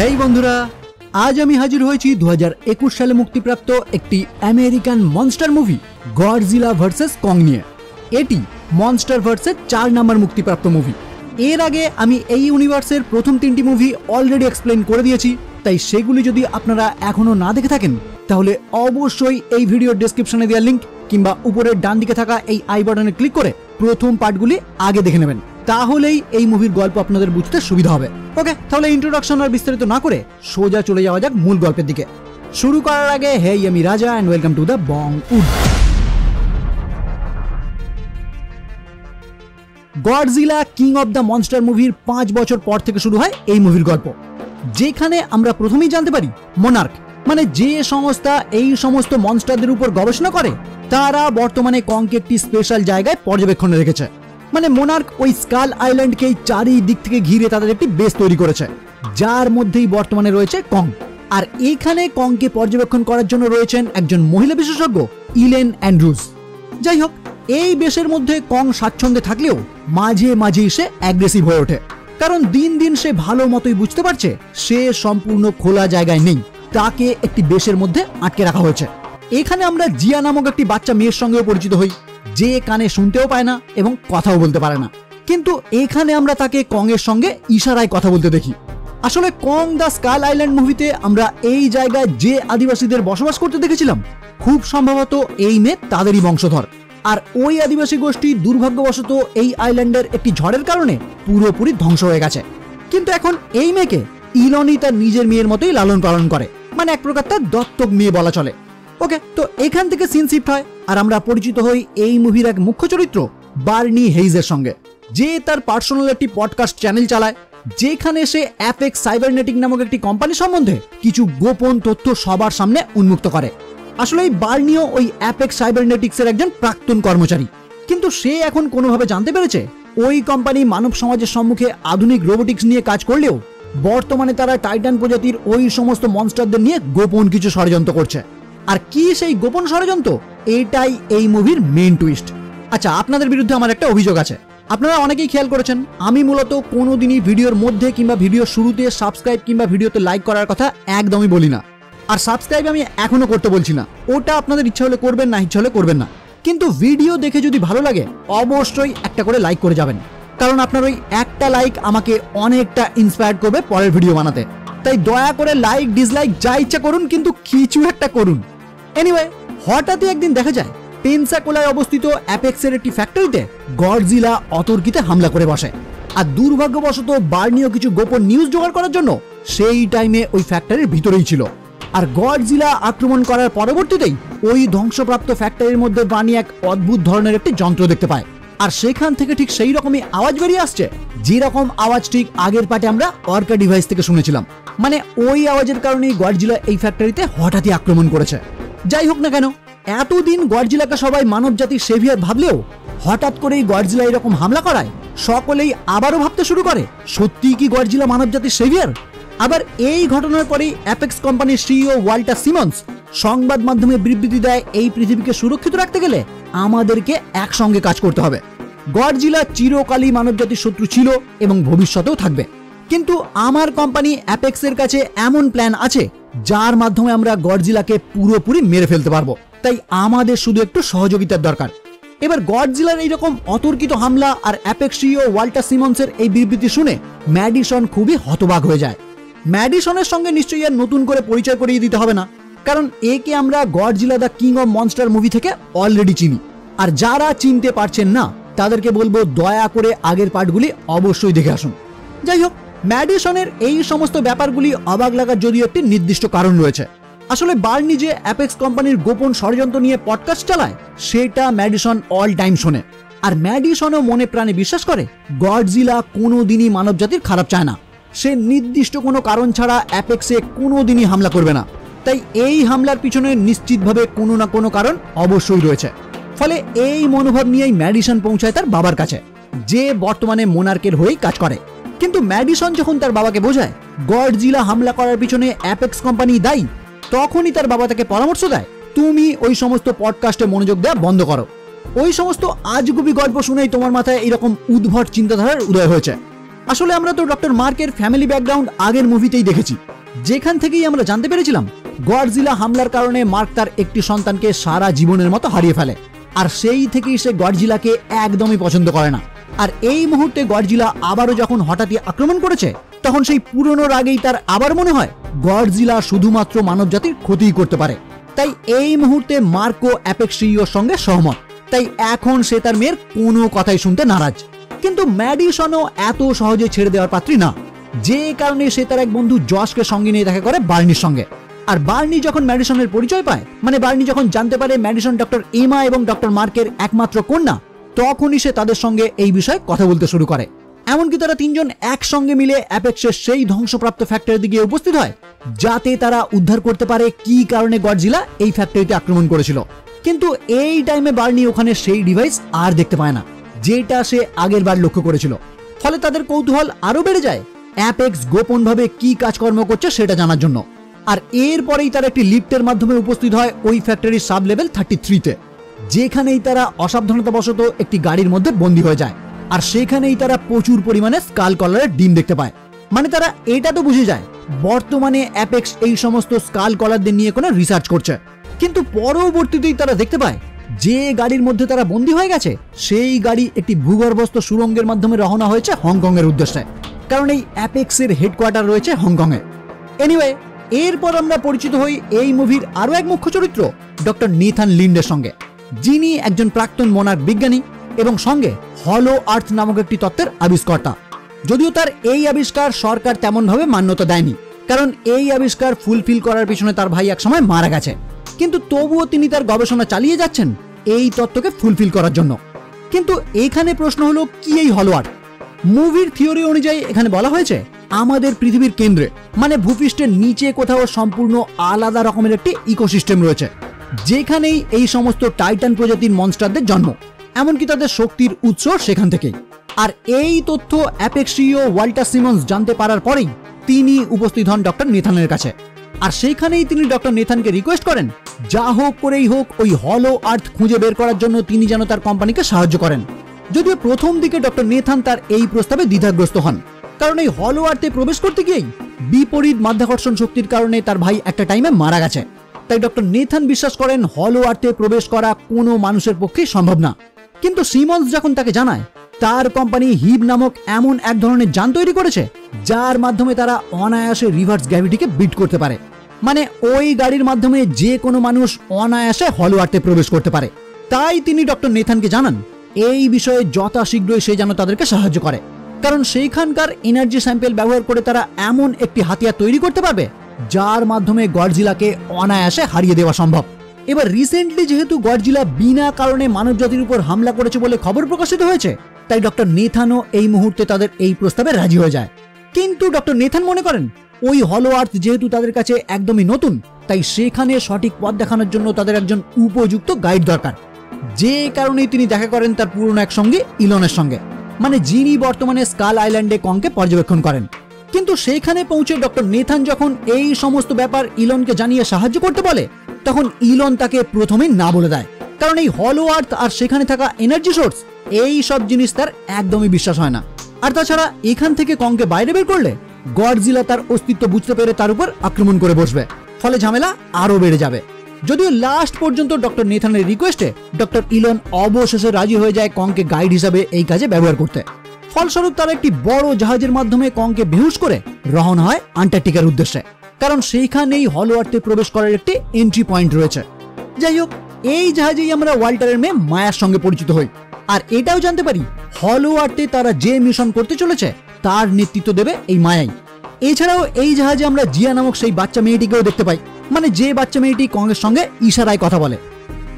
হেই বন্ধুরা, আজ আমি হাজির হয়েছি দু হাজার একুশ সালে মুক্তিপ্রাপ্ত একটি American monster movie Godzilla versus Kong নিয়ে। এটি মনস্টার ভার্সেস চার নাম্বার মুক্তিপ্রাপ্ত মুভি এর আগে আমি এই ইউনিভার্সের প্রথম তিনটি মুভি অলরেডি এক্সপ্লেন করে দিয়েছি, তাই সেগুলি যদি আপনারা এখনও না দেখে থাকেন, তাহলে অবশ্যই এই ভিডিওর ডেসক্রিপশনে দেওয়া লিঙ্ক কিংবা উপরের ডান দিকে থাকা এই আই বাটনে ক্লিক করে প্রথম পার্টগুলি আগে দেখে নেবেন। তাহলেই এই মুভির গল্প আপনাদের বুঝতে সুবিধা হবে। ওকে তাহলে ইন্ট্রোডাকশন আর বিস্তারিত না করে সোজা চলে যাওয়া যাক মূল গল্পের দিকে। শুরু করার আগে হেই আমি Raja and welcome to the Bongwood Godzilla king of the monster মুভির পাঁচ বছর পর থেকে শুরু হয় এই মুভির গল্প। যেখানে আমরা প্রথমেই জানতে পারি মোনার্ক মানে যে সংস্থা এই সমস্ত মনস্টারদের উপর গবেষণা করে, তারা বর্তমানে কংকে একটি স্পেশাল জায়গায় পর্যবেক্ষণে রেখেছে। মানে মোনার্ক ওই স্কাল আইল্যান্ডকেই চারিদিক থেকে ঘিরে তাদের একটি বেস তৈরি করেছে, যার মধ্যেই বর্তমানে রয়েছে কং আর এখানে কংকে পর্যবেক্ষণ করার জন্য রয়েছেন একজন মহিলা বিশেষজ্ঞ ইলেন অ্যান্ড্রুজ যাই হোক, এই বেশের মধ্যে কং স্বাচ্ছন্দ্যে থাকলেও মাঝে মাঝে সে অ্যাগ্রেসিভ হয়ে ওঠে। কারণ দিন দিন সে ভালো মতোই বুঝতে পারছে, সে সম্পূর্ণ খোলা জায়গায় নেই, তাকে একটি বেশের মধ্যে আটকে রাখা হয়েছে। এখানে আমরা জিয়া নামক একটি বাচ্চা মেয়ের সঙ্গেও পরিচিত হই। যে কানে শুনতেও পায় না এবং কথাও বলতে পারে না। কিন্তু এখানে আমরা তাকে কং এর সঙ্গে ইশারায় কথা বলতে দেখি। আসলে কং দ্য স্কাল আইল্যান্ড মুভিতে আমরা এই জায়গায় যে আদিবাসীদের বসবাস করতে দেখেছিলাম, খুব সম্ভবত এই মেয়ে তাদেরই বংশধর। আর ওই আদিবাসী গোষ্ঠী দুর্ভাগ্যবশত এই আইল্যান্ডের একটি ঝড়ের কারণে পুরোপুরি ধ্বংস হয়ে গেছে। কিন্তু এখন এই মেয়েকে ইলনি তার নিজের মেয়ের মতোই লালন পালন করে। মানে এক প্রকার তার দত্তক মেয়ে বলা চলে। ওকে, তো এখান থেকে সিন শিফট হয়, আর আমরা পরিচিত হই এই মুভির এক মুখ্য চরিত্র, বার্নি হেইজের সঙ্গে, যে তার পার্সোনাল একটি পডকাস্ট চ্যানেল চালায়, যেখানে সে অ্যাপেক্স সাইবারনেটিক নামক একটি কোম্পানি সম্বন্ধে কিছু গোপন তথ্য সবার সামনে উন্মুক্ত করে। আসলে এই বার্নিও ওই অ্যাপেক্স সাইবারনেটিক্সের একজন প্রাক্তন কর্মচারী। কিন্তু সে এখন কোনোভাবে জানতে পেরেছে, ওই কোম্পানি মানব সমাজের সম্মুখে আধুনিক রোবোটিক্স নিয়ে কাজ করলেও, বর্তমানে তারা টাইটান প্রজাতির ওই সমস্ত মনস্টারদের নিয়ে গোপন কিছু ষড়যন্ত্র করছে। আর কি সেই গোপন ষড়যন্ত্র? এইটাই এই মুভির মেন টুইস্ট আচ্ছা আপনাদের বিরুদ্ধে আমার একটা অভিযোগ আছে। আপনারা অনেকেই খেয়াল করেছেন, আমি মূলত কোনোদিনই ভিডিওর মধ্যে কিংবা ভিডিও শুরুতে সাবস্ক্রাইব কিংবা ভিডিওতে লাইক করার কথা একদমই বলি না। আর সাবস্ক্রাইব আমি এখনও করতে বলছি না। ওটা আপনাদের ইচ্ছা হলে করবেন, না ইচ্ছা হলে করবেন না। কিন্তু ভিডিও দেখে যদি ভালো লাগে, অবশ্যই একটা করে লাইক করে যাবেন। কারণ আপনার ওই একটা লাইক আমাকে অনেকটা ইন্সপায়ার করবে পরের ভিডিও বানাতে। তাই দয়া করে লাইক ডিসলাইক যা ইচ্ছা করুন, কিন্তু কিছু একটা করুন। এনিওয়ে হঠাৎই একদিন দেখা যায় পেনসাকোলায় অবস্থিত অ্যাপেক্সের একটি ফ্যাক্টরিতে গডজিলা অতর্কিতে হামলা করে বসে। আর দুর্ভাগ্যবশত বার্নিও কিছু গোপন নিউজ জোগাড় করার জন্য সেই টাইমে ওই ফ্যাক্টরির ভিতরেই ছিল। আর গডজিলা আক্রমণ করার পরবর্তীতেই ওই ধ্বংসপ্রাপ্ত ফ্যাক্টরির মধ্যে বানি এক অদ্ভুত ধরনের একটি যন্ত্র দেখতে পায়। আর সেখান থেকে ঠিক সেই রকমই আওয়াজ বেরিয়ে আসছে, যেরকম আওয়াজ ঠিক আগের পাটে আমরা অর্কা ডিভাইস থেকে শুনেছিলাম। মানে ওই আওয়াজের কারণেই গডজিলা এই ফ্যাক্টরিতে হঠাৎই আক্রমণ করেছে। যাই হোক না কেন, এতদিন গডজিলাকে সবাই মানব জাতির সেভিয়ার ভাবলেও হঠাৎ করেই গডজিলা এরকম হামলা করায় সকলেই আবারও ভাবতে শুরু করে, সত্যিই কি গডজিলা মানব জাতির সেভিয়ার আবার এই ঘটনার পরেই অ্যাপেক্স কোম্পানির সিইও ওয়াল্টার সিমন্স সংবাদ মাধ্যমে বিবৃতি দেয় এই পৃথিবীকে সুরক্ষিত রাখতে গেলে আমাদেরকে একসঙ্গে কাজ করতে হবে। গডজিলা চিরকালই মানবজাতির শত্রু ছিল এবং ভবিষ্যতেও থাকবে। কিন্তু আমার কোম্পানি অ্যাপেক্সের কাছে এমন প্ল্যান আছে যার মাধ্যমে আমরা গডজিলাকে পুরোপুরি মেরে ফেলতে পারব। তাই আমাদের শুধু একটু সহযোগিতার দরকার। এবার গডজিলার এইরকম অতর্কিত হামলা আর অ্যাপেক্সিও ওয়াল্টার সিমন্সের এই বিবৃতি শুনে ম্যাডিসন খুবই হতবাক হয়ে যায়। ম্যাডিসনের সঙ্গে নিশ্চয়ই আর নতুন করে পরিচয় করিয়ে দিতে হবে না। কারণ একে আমরা Godzilla the king of monster movie থেকে অলরেডি চিনি। আর যারা চিনতে পারছেন না, তাদেরকে বলব দয়া করে আগের পার্টগুলি অবশ্যই দেখে আসুন। যাই হোক ম্যাডিসনের এই সমস্ত ব্যাপারগুলি অবাক লাগার যদিও একটি নির্দিষ্ট কারণ রয়েছে। আসলে বার্নি যে অ্যাপেক্স কোম্পানির গোপন ষড়যন্ত্র নিয়ে পডকাস্ট চালায়, সেটা ম্যাডিসন অল টাইম শোনে। আর ম্যাডিসনও মনে প্রাণে বিশ্বাস করে, গডজিলা কোনো দিনই মানব জাতির খারাপ চায় না। সে নির্দিষ্ট কোনো কারণ ছাড়া অ্যাপেক্সে কোনো দিনই হামলা করবে না। তাই এই হামলার পিছনে নিশ্চিতভাবে কোনো না কোনো কারণ অবশ্যই রয়েছে। ফলে এই মনোভাব নিয়েই ম্যাডিসন পৌঁছায় তার বাবার কাছে, যে বর্তমানে মোনার্কের হয়েই কাজ করে। কিন্তু ম্যাডিসন যখন তার বাবাকে বোঝায়, গডজিলা হামলা করার পিছনে অ্যাপেক্স কোম্পানি দায়ী, তখনই তার বাবা তাকে পরামর্শ দেয়, তুমি ওই সমস্ত পডকাস্টে মনোযোগ দেওয়া বন্ধ করো। ওই সমস্ত আজগুবি গল্প শুনেই তোমার মাথায় এরকম উদ্ভট চিন্তাধারার উদয় হয়েছে। আসলে আমরা তো ডক্টর মার্কের ফ্যামিলি ব্যাকগ্রাউন্ড আগের মুভিতেই দেখেছি। যেখান থেকেই আমরা জানতে পেরেছিলাম, গডজিলা হামলার কারণে মার্ক তার একটি সন্তানকে সারা জীবনের মতো হারিয়ে ফেলে, আর সেই থেকেই সে গডজিলাকে একদমই পছন্দ করে না। আর এই মুহূর্তে গডজিলা আবারও যখন হঠাৎই আক্রমণ করেছে, তখন সেই পুরনো রাগেই তার আবার মনে হয় গডজিলা শুধুমাত্র মানবজাতির ক্ষতিই করতে পারে। তাই এই মুহূর্তে মার্কো অ্যাপেক্স সিইওর সঙ্গে সহমত। তাই এখন সে তার মেয়ের কোনো কথাই শুনতে নারাজ। কিন্তু ম্যাডিসনও এত সহজে ছেড়ে দেওয়ার পাত্রী না। যে কারণে সে তার এক বন্ধু জশকে সঙ্গে নিয়ে দেখা করে বার্নির সঙ্গে। আর বার্নি যখন ম্যাডিসনের পরিচয় পায় মানে বার্নি যখন জানতে পারে ম্যাডিসন ডক্টর এমা এবং ডক্টর মার্কের একমাত্র কন্যা তখনই সে তাদের সঙ্গে এই বিষয়ে কথা বলতে শুরু করে। এমনকি তারা তিনজন একসঙ্গে মিলে অ্যাপেক্সের সেই ধ্বংসপ্রাপ্ত ফ্যাক্টরির দিকে উপস্থিত হয়, যাতে তারা উদ্ধার করতে পারে কি কারণে গডজিলা এই ফ্যাক্টরিতে আক্রমণ করেছিল। কিন্তু এই টাইমে বার্নি ওখানে সেই ডিভাইস আর দেখতে পায় না, যেটা সে আগের বার লক্ষ্য করেছিল। ফলে তাদের কৌতূহল আরও বেড়ে যায় অ্যাপেক্স গোপনভাবে কি কাজকর্ম করছে সেটা জানার জন্য। আর এরপরেই তারা একটি লিফটের মাধ্যমে উপস্থিত হয় ওই ফ্যাক্টরির সাব লেভেল থার্টি থ্রিতে যেখানেই তারা অসাবধানতাবশত একটি গাড়ির মধ্যে বন্দী হয়ে যায়, আর সেখানেই তারা প্রচুর পরিমাণে স্কাল কলারের ডিম দেখতে পায়। মানে তারা এটা তো বুঝে যায়, বর্তমানে অ্যাপেক্স এই সমস্ত স্কাল কলারদের নিয়ে কোনো রিসার্চ করছে। কিন্তু পরবর্তীতেই তারা দেখতে পায়, যে গাড়ির মধ্যে তারা বন্দী হয়ে গেছে, সেই গাড়ি একটি ভূগর্ভস্থ সুরঙ্গের মাধ্যমে রওনা হয়েছে হংকং এর উদ্দেশ্যে। কারণ এই অ্যাপেক্সের হেডকোয়ার্টার রয়েছে হংকংয়ে। এনিওয়ে এরপর আমরা পরিচিত হই এই মুভির আরও এক মুখ্য চরিত্র ডক্টর নিথান লিন্ডের সঙ্গে। যিনি একজন প্রাক্তন মোনার্ক বিজ্ঞানী এবং সঙ্গে হলো আর্থ নামক একটি তত্ত্বের আবিষ্কর্তা। যদিও তার এই আবিষ্কার সরকার তেমনভাবে মান্যতা দেয়নি, কারণ এই আবিষ্কার ফুলফিল করার পিছনে তার ভাই একসময় মারা গেছে। কিন্তু তবুও তিনি তার গবেষণা চালিয়ে যাচ্ছেন এই তত্ত্বকে ফুলফিল করার জন্য। কিন্তু এখানে প্রশ্ন হলো, কি এই হলো আর্থ মুভির থিওরি অনুযায়ী এখানে বলা হয়েছে, আমাদের পৃথিবীর কেন্দ্রে মানে ভূপৃষ্ঠের নিচে কোথাও সম্পূর্ণ আলাদা রকমের একটি ইকোসিস্টেম রয়েছে। যেখানেই এই সমস্ত টাইটান প্রজাতির মনস্টারদের জন্ম, এমনকি তাদের শক্তির উৎস সেখান থেকেই। আর এই তথ্য অ্যাপেক্সিও ওয়াল্টার সিমন্স জানতে পারার পরেই তিনি উপস্থিত হন ডক্টর নেথানের কাছে। আর সেইখানেই তিনি ডক্টর নেথানকে রিকোয়েস্ট করেন, যা হোক করেই হোক ওই হলো আর্থ খুঁজে বের করার জন্য তিনি যেন তার কোম্পানিকে সাহায্য করেন। যদিও প্রথম দিকে ডক্টর নেথান তার এই প্রস্তাবে দ্বিধাগ্রস্ত হন, কারণ এই হলো আর্থে প্রবেশ করতে গিয়েই বিপরীত মাধ্যাকর্ষণ শক্তির কারণে তার ভাই একটা টাইমে মারা গেছে। তাই ডক্টর নেথান বিশ্বাস করেন হলো আর্থে প্রবেশ করা কোনো মানুষের পক্ষে সম্ভব না। কিন্তু সিমন্স যখন তাকে জানায়, তার কোম্পানি হিব নামক এমন এক ধরনের যান তৈরি করেছে, যার মাধ্যমে তারা অনায়াসে রিভার্স গ্র্যাভিটিকে বিট করতে পারে। মানে ওই গাড়ির মাধ্যমে যে কোনো মানুষ অনায়াসে হলো আর্থে প্রবেশ করতে পারে। তাই তিনি ডক্টর নেথানকে জানান, এই বিষয়ে যথাশীঘ্রই সে যেন তাদেরকে সাহায্য করে। কারণ সেইখানকার এনার্জি স্যাম্পেল ব্যবহার করে তারা এমন একটি হাতিয়ার তৈরি করতে পারবে যার মাধ্যমে গডজিলাকে অনায়াসে হারিয়ে দেওয়া সম্ভব। এবার রিসেন্টলি যেহেতু গডজিলা বিনা কারণে মানবজাতির উপর হামলা করেছে বলে খবর প্রকাশিত হয়েছে, তাই ডক্টর নেথানও এই মুহূর্তে তাদের এই প্রস্তাবে রাজি হয়ে যায়। কিন্তু ডক্টর নেথান মনে করেন, ওই হলো আর্থ যেহেতু তাদের কাছে একদমই নতুন, তাই সেখানে সঠিক পথ দেখানোর জন্য তাদের একজন উপযুক্ত গাইড দরকার। যে কারণে তিনি দেখা করেন তার পুরনো এক সঙ্গে ইলনের সঙ্গে মানে যিনি বর্তমানে স্কাল আইল্যান্ডে কংকে পর্যবেক্ষণ করেন। কিন্তু সেখানে পৌঁছে ডক্টর নেথান যখন এই সমস্ত ব্যাপার ইলনকে জানিয়ে সাহায্য করতে বলে, তখন ইলন তাকে প্রথমে না বলে দেয়। কারণ এই হলো আর্থ আর সেখানে থাকা এনার্জি সোর্স এই সব জিনিস তার একদমই বিশ্বাস হয় না। আর তাছাড়া এখান থেকে কংকে বাইরে বের করলে, গডজিলা তার অস্তিত্ব বুঝতে পেরে তার উপর আক্রমণ করে বসবে। ফলে ঝামেলা আরও বেড়ে যাবে। যদিও লাস্ট পর্যন্ত ডক্টর নেথানের রিকোয়েস্টে ডক্টর ইলন অবশেষে রাজি হয়ে যায় কংকে গাইড হিসাবে এই কাজে ব্যবহার করতে। ফলস্বরূপ তারা একটি বড় জাহাজের মাধ্যমে কংকে বেহুশ করে রওনা হয় আন্টার্কটিকার উদ্দেশ্যে। কারণ সেইখানেই হলো প্রবেশ করার একটি এন্ট্রি পয়েন্ট রয়েছে। যাই হোক, এই জাহাজেই আমরা ওয়াল্টারের মেয়ে মায়ার সঙ্গে পরিচিত হই। আর এটাও জানতে পারি, হলো তারা যে মিশন করতে চলেছে, তার নেতৃত্ব দেবে এই মায়াই। এছাড়াও এই জাহাজে আমরা জিয়া নামক সেই বাচ্চা মেয়েটিকেও দেখতে পাই। মানে যে বাচ্চা মেয়েটি কংয়ের সঙ্গে ইশারায় কথা বলে।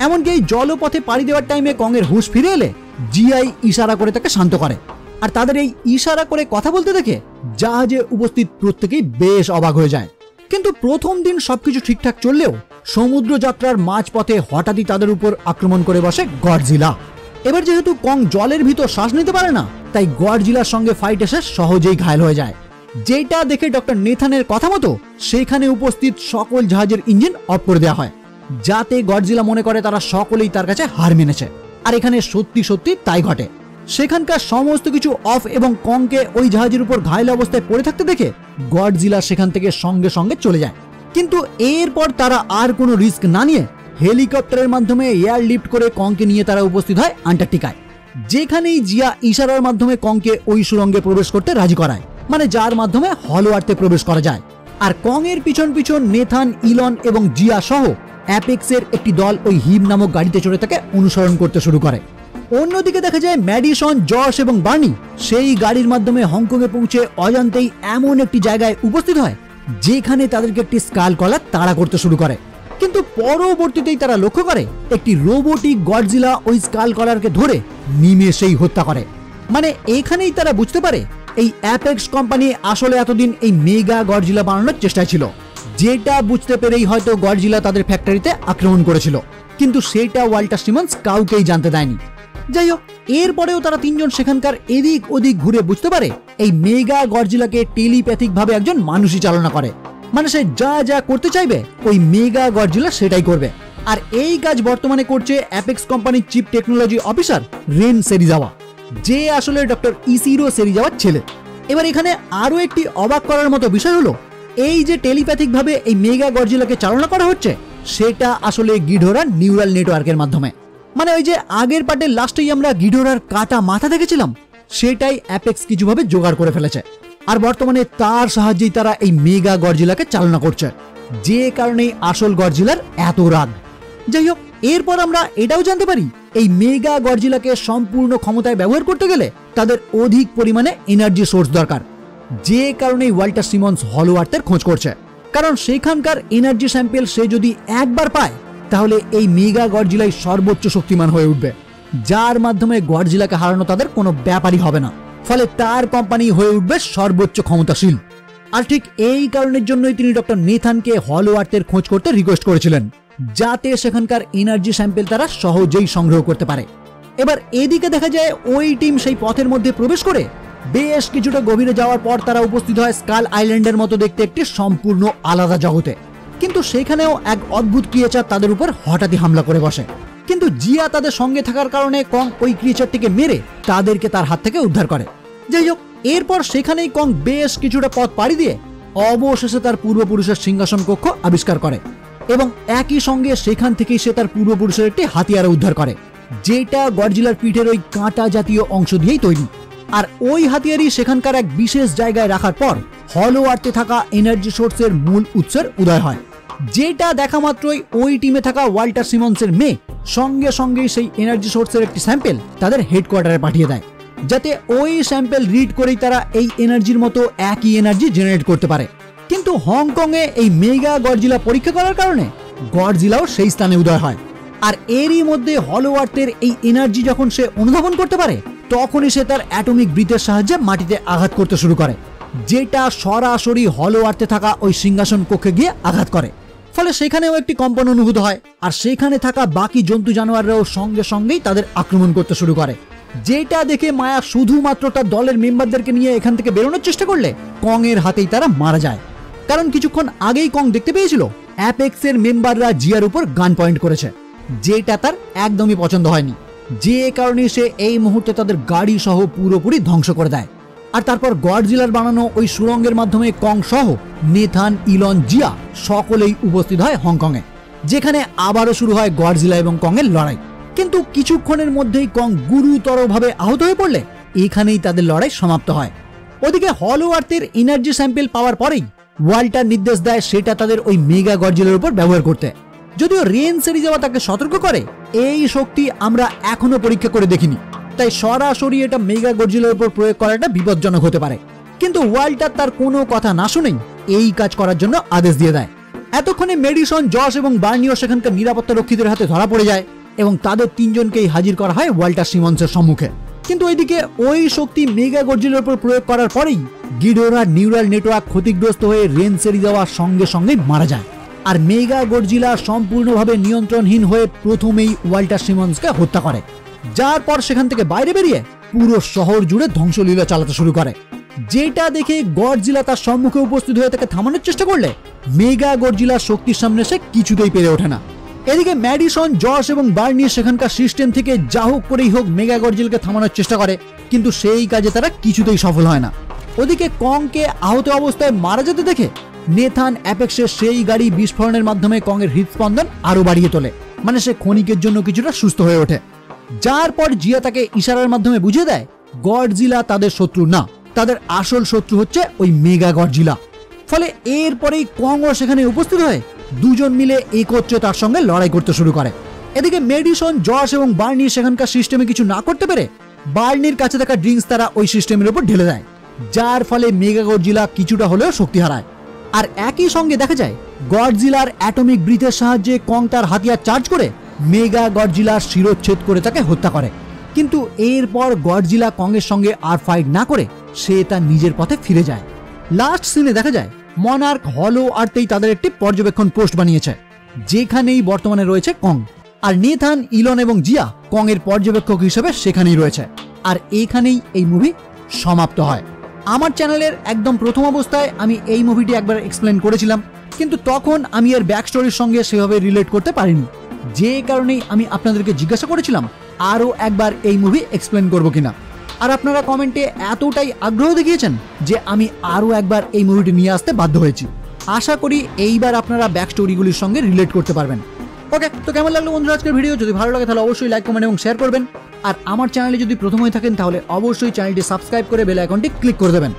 এমনকি এই জলপথে পাড়ি দেওয়ার টাইমে কংয়ের হুশ ফিরে এলে জিয়াই ইশারা করে তাকে শান্ত করে। আর তাদের এই ইশারা করে কথা বলতে দেখে জাহাজে উপস্থিত প্রত্যেকেই বেশ অবাক হয়ে যায়। কিন্তু প্রথম দিন সবকিছু ঠিকঠাক চললেও সমুদ্র যাত্রার মাঝপথে হঠাৎই তাদের উপর আক্রমণ করে বসে গডজিলা। এবার যেহেতু কং জলের ভিতর শ্বাস নিতে পারে না, তাই গডজিলার সঙ্গে ফাইট এসে সহজেই ঘায়ল হয়ে যায়। যেটা দেখে ডক্টর নেথানের কথা মতো সেখানে উপস্থিত সকল জাহাজের ইঞ্জিন অফ করে দেওয়া হয়, যাতে গডজিলা মনে করে তারা সকলেই তার কাছে হার মেনেছে। আর এখানে সত্যি সত্যি তাই ঘটে। সেখানকার সমস্ত কিছু অফ এবং কংকে ওই জাহাজের উপর ঘায়ল অবস্থায় পড়ে থাকতে দেখে গডজিলা সেখান থেকে সঙ্গে সঙ্গে চলে যায়। কিন্তু এরপর তারা আর কোনো রিস্ক না নিয়ে হেলিকপ্টারের মাধ্যমে এয়ার লিফট করে কংকে নিয়ে তারা উপস্থিত হয় আন্টার্কটিকায়, যেখানেই জিয়া ইশারার মাধ্যমে কংকে ওই সুরঙ্গে প্রবেশ করতে রাজি করায় মানে যার মাধ্যমে হল আর্থে প্রবেশ করা যায়। আর কং এর পিছন পিছন নেথান, ইলন এবং জিয়া সহ অ্যাপেক্সের একটি দল ওই হিম নামক গাড়িতে চড়ে তাকে অনুসরণ করতে শুরু করে। অন্যদিকে দেখা যায় ম্যাডিসন জশ এবং বার্নি। সেই গাড়ির মাধ্যমে হংকংয়ে পৌঁছে অজান্তেই এমন একটি জায়গায় উপস্থিত হয়, যেখানে তাদেরকে একটি স্কাল কলার তাড়া করতে শুরু করে। কিন্তু পরবর্তীতেই তারা লক্ষ্য করে, একটি রোবোটিক গডজিলা ওই স্কাল কলারকে ধরে নিমেষেই হত্যা করে। মানে এখানেই তারা বুঝতে পারে, এই অ্যাপেক্স কোম্পানি আসলে এতদিন এই মেগা গডজিলা বানানোর চেষ্টায় ছিল। যেটা বুঝতে পেরেই হয়তো গডজিলা তাদের ফ্যাক্টরিতে আক্রমণ করেছিল। কিন্তু সেটা ওয়াল্টার সিমন্স কাউকেই জানতে দেয়নি। যাই হোক, এরপরেও তারা তিনজন সেখানকার এদিক ওদিক ঘুরে বুঝতে পারে এই মেগা গডজিলাকে টেলিপ্যাথিক ভাবে একজন মানুষই চালনা করে। মানে সে যা যা করতে চাইবে, ওই মেগা গডজিলা সেটাই করবে। আর এই কাজ বর্তমানে করছে অ্যাপেক্স কোম্পানির chief technology officer Ren Serizawa যে আসলে ডক্টর ইসিরো সেরিজাওয়ার ছেলে। এবার এখানে আরও একটি অবাক করার মতো বিষয় হলো, এই যে টেলিপ্যাথিক ভাবে এই মেগা গডজিলাকে চালনা করা হচ্ছে, সেটা আসলে গিডোরার নিউরাল নেটওয়ার্কের মাধ্যমে। মানে ওই যে আগের পার্টের লাস্টেই আমরা গিডোরার কাটা মাথা দেখেছিলাম? সেটাই অ্যাপেক্স কিছুভাবে জোগাড় করে ফেলেছে। আর বর্তমানে তার সাহায্যেই তারা এই মেগা গডজিলাকে চালনা করছে। যে কারণে আসল গডজিলার এত রাগ। যাই হোক, এরপর আমরা এটাও জানতে পারি, এই মেগা গডজিলাকে সম্পূর্ণ ক্ষমতায় ব্যবহার করতে গেলে তাদের অধিক পরিমাণে এনার্জি সোর্স দরকার। যে কারণে ওয়াল্টার সিমন্স হলো আর্থের খোঁজ করছে। কারণ সেখানকার এনার্জি স্যাম্পেল সে যদি একবার পায় তাহলে এই মেগা গডজিলাই সর্বোচ্চ শক্তিমান হয়ে উঠবে। যার মাধ্যমে গডজিলাকে হারানো তাদের কোনো ব্যাপারই হবে না। ফলে তার কোম্পানি হয়ে উঠবে সর্বোচ্চ ক্ষমতাশীল। আর ঠিক এই কারণের জন্যই তিনি ডক্টর নেথানকে হলো আর্থের খোঁজ করতে রিকোয়েস্ট করেছিলেন, যাতে সেখানকার এনার্জি স্যাম্পেল তারা সহজেই সংগ্রহ করতে পারে। এবার এদিকে দেখা যায় ওই টিম সেই পথের মধ্যে প্রবেশ করে বেশ কিছুটা গভীরে যাওয়ার পর তারা উপস্থিত হয় স্কাল আইল্যান্ডের মতো দেখতে একটি সম্পূর্ণ আলাদা জগতে। কিন্তু সেখানেও এক অদ্ভুত ক্রিয়েচার তাদের উপর হঠাৎই হামলা করে বসে। কিন্তু জিয়া তাদের সঙ্গে থাকার কারণে কং ওই ক্রিয়েচারটিকে মেরে তাদেরকে তার হাত থেকে উদ্ধার করে। যাই হোক, এরপর সেখানেই কং বেশ কিছুটা পথ পাড়ি দিয়ে অবশেষে তার পূর্বপুরুষের সিংহাসন কক্ষ আবিষ্কার করে এবং একই সঙ্গে সেখান থেকেই সে তার পূর্বপুরুষের একটি হাতিয়ার উদ্ধার করে, যেটা গডজিলার পিঠের ওই কাঁটা জাতীয় অংশ দিয়েই তৈরি। আর ওই হাতিয়ারই সেখানকার এক বিশেষ জায়গায় রাখার পর হলো আর্টে থাকা এনার্জি সোর্সের মূল উৎসের উদয় হয়। যেটা দেখা মাত্রই ওই টিমে থাকা ওয়াল্টার সিমন্সের মেয়ে সঙ্গে সঙ্গে সেই এনার্জি সোর্সের একটি স্যাম্পেল তাদের হেডকোয়ার্টারে পাঠিয়ে দেয়, যাতে ওই স্যাম্পেল রিড করেই তারা এই এনার্জির মতো একই এনার্জি জেনারেট করতে পারে। কিন্তু হংকংয়ে এই মেগা গডজিলা পরীক্ষা করার কারণে গডজিলাও সেই স্থানে উদয় হয়। আর এরই মধ্যে হলো আর্থের এই এনার্জি যখন সে অনুধাবন করতে পারে, তখনই সে তার অ্যাটমিক ব্রিথের সাহায্যে মাটিতে আঘাত করতে শুরু করে, যেটা সরাসরি হলো আর্থে থাকা ওই সিংহাসন কক্ষে গিয়ে আঘাত করে। ফলে সেখানেও একটি কম্পন অনুভূত হয়, আর সেখানে থাকা বাকি জন্তু জানোয়াররাও সঙ্গে সঙ্গেই তাদের আক্রমণ করতে শুরু করে। যেটা দেখে মায়া শুধুমাত্র তার দলের মেম্বারদেরকে নিয়ে এখান থেকে বেরোনোর চেষ্টা করলে কং এর হাতেই তারা মারা যায়। কারণ কিছুক্ষণ আগেই কং দেখতে পেয়েছিল, অ্যাপেক্সের মেম্বাররা জিয়ার উপর গান পয়েন্ট করেছে। যেটা তার একদমই পছন্দ হয়নি। যে কারণে সে এই মুহূর্তে তাদের গাড়ি সহ পুরোপুরি ধ্বংস করে দেয়। আর তারপর গডজিলার বানানো ওই সুরঙ্গের মাধ্যমে কং সহ নেথান, ইলন, জিয়া সকলেই উপস্থিত হয় হংকংয়ে, যেখানে আবারও শুরু হয় গডজিলা এবং কং এর লড়াই। কিন্তু কিছুক্ষণের মধ্যেই কং গুরুতরভাবে আহত হয়ে পড়লে এখানেই তাদের লড়াই সমাপ্ত হয়। ওদিকে হলো আর্থের এনার্জি স্যাম্পেল পাওয়ার পরেই ওয়াল্টার নির্দেশ দেয় সেটা তাদের ওই মেগা গডজিলার উপর ব্যবহার করতে। যদিও রেন সেরি যাওয়া তাকে সতর্ক করে, এই শক্তি আমরা এখনও পরীক্ষা করে দেখিনি। তাই সরাসরি এটা মেগা গডজিলার উপর প্রয়োগ করাটা বিপজ্জনক হতে পারে। কিন্তু ওয়াল্টার তার কোনো কথা না শুনেই এই কাজ করার জন্য আদেশ দিয়ে দেয়। এতক্ষণে মেডিসন জস এবং বার্নিও সেখানকার নিরাপত্তা রক্ষীদের হাতে ধরা পড়ে যায় এবং তাদের তিনজনকেই হাজির করা হয় ওয়াল্টার সিমন্সের সম্মুখে। কিন্তু ওইদিকে ওই শক্তি মেগা গর্জিলার উপর প্রয়োগ করার পরেই গিডোরার নিউরাল নেটওয়ার্ক ক্ষতিগ্রস্ত হয়ে রেন সেরি দেওয়ার সঙ্গে সঙ্গেই মারা যায়। আর মেগা গর্জিলা সম্পূর্ণভাবে নিয়ন্ত্রণহীন হয়ে প্রথমেই ওয়াল্টার সিমন্সকে হত্যা করে। যার পর সেখান থেকে বাইরে বেরিয়ে পুরো শহর জুড়ে ধ্বংসলীলা চালাতে শুরু করে। যেটা দেখে গডজিলা তার সম্মুখে উপস্থিত হয়ে তাকে থামানোর চেষ্টা করলে, মেগা গডজিলার শক্তির সামনে সে কিছুতেই পেরে ওঠে না। এদিকে ম্যাডিসন জশ এবং বার্নি সেখানকার সিস্টেম থেকে যা হোক করেই হোক মেগা গর্জিলকে থামানোর চেষ্টা করে, কিন্তু সেই কাজে তারা কিছুতেই সফল হয় না। ওদিকে কংকে আহত অবস্থায় মারা যেতে দেখে নেথান অ্যাপেক্সের সেই গাড়ি বিস্ফোরণের মাধ্যমে কংয়ের হৃদস্পন্দন আরও বাড়িয়ে তোলে। মানে সে ক্ষণিকের জন্য কিছুটা সুস্থ হয়ে ওঠে। যার পর জিয়া তাকে ইশারার মাধ্যমে বুঝিয়ে দেয়, গডজিলা তাদের শত্রু না। তাদের আসল শত্রু হচ্ছে ওই মেগা গডজিলা। ফলে এরপরেই কংও সেখানে উপস্থিত হয়ে দুজন মিলে একত্রে তার সঙ্গে লড়াই করতে শুরু করে। এদিকে মেডিসন, জশ এবং বার্নি সেখানকার সিস্টেমে কিছু না করতে পেরে বার্নির কাছে থাকা ড্রিঙ্কস তারা ওই সিস্টেমের উপর ঢেলে দেয়, যার ফলে মেগা গডজিলা কিছুটা হলেও শক্তি হারায়। আর একই সঙ্গে দেখা যায়, গডজিলার অ্যাটমিক ব্রিথের সাহায্যে কং তার হাতিয়ার চার্জ করে মেগা গডজিলার শিরোচ্ছেদ করে তাকে হত্যা করে। কিন্তু এরপর গডজিলা কংয়ের সঙ্গে আর ফাইট না করে, সে তার নিজের পথে ফিরে যায়। লাস্ট সিনে দেখা যায় মনার্ক হলো আর্টেই তাদের একটি পর্যবেক্ষণ পোস্ট বানিয়েছে, যেখানেই বর্তমানে রয়েছে কং আর নেথান ইলন এবং জিয়া কং এর পর্যবেক্ষক হিসেবে সেখানেই রয়েছে। আর এখানেই এই মুভি সমাপ্ত হয়। আমার চ্যানেলের একদম প্রথম অবস্থায় আমি এই মুভিটি একবার এক্সপ্লেন করেছিলাম, কিন্তু তখন আমি এর ব্যাক স্টোরির সঙ্গে সেভাবে রিলেট করতে পারিনি। যে কারণেই আমি আপনাদেরকে জিজ্ঞাসা করেছিলাম, আরও একবার এই মুভি এক্সপ্লেন করব কিনা। আর আপনারা কমেন্টে এতটাই আগ্রহ দেখিয়েছেন যে আমি আরও একবার এই মুভিটি নিয়ে আসতে বাধ্য হয়েছি। আশা করি এইবার আপনারা ব্যাক স্টোরিগুলির সঙ্গে রিলেট করতে পারবেন। ওকে, তো কেমন লাগল বন্ধুরা আজকের ভিডিও যদি ভালো লাগে তাহলে অবশ্যই লাইক কমেন্ট এবং শেয়ার করবেন। আর আমার চ্যানেলে যদি প্রথম হয়ে থাকেন তাহলে অবশ্যই চ্যানেলটি সাবস্ক্রাইব করে বেল আইকনটি ক্লিক করে দেবেন।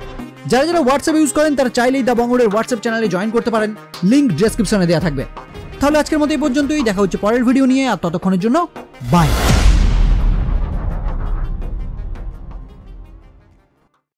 যারা যারা হোয়াটসঅ্যাপ ইউজ করেন তারা চাইলেই দ্য বঙ্গলের হোয়াটসঅ্যাপ চ্যানেলে জয়েন করতে পারেন। লিঙ্ক ডেসক্রিপশনে দেওয়া থাকবে। তাহলে আজকের মতো এই পর্যন্তই। দেখা হচ্ছে পরের ভিডিও নিয়ে। আর ততক্ষণের জন্য বাই